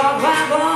prova agora.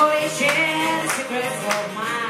always share the secrets of mine.